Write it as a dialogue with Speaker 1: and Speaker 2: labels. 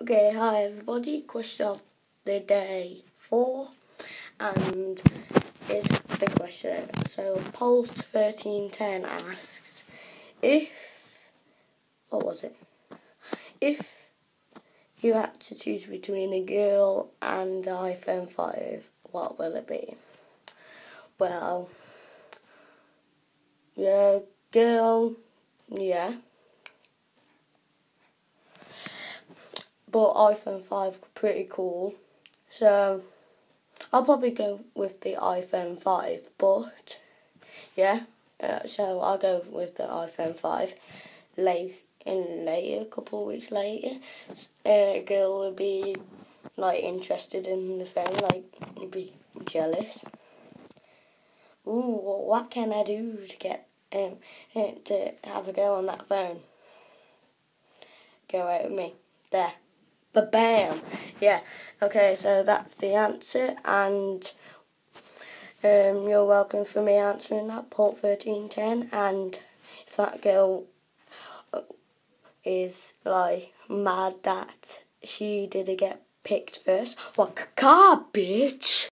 Speaker 1: Okay, hi everybody. Question of the day four, and is the question. So, poll thirteen ten asks if what was it? If you had to choose between a girl and an iPhone five, what will it be? Well, yeah, girl, yeah. But iPhone 5 pretty cool. So I'll probably go with the iPhone 5, but yeah, uh, so I'll go with the iPhone 5. Late in later, a couple of weeks later, a girl will be like interested in the phone, like be jealous. Ooh, what can I do to get um to have a go on that phone? Go out with me. There. But bam. Yeah. Okay, so that's the answer, and um, you're welcome for me answering that, Port 1310. And if that girl is like mad that she didn't get picked first, what well, car, bitch?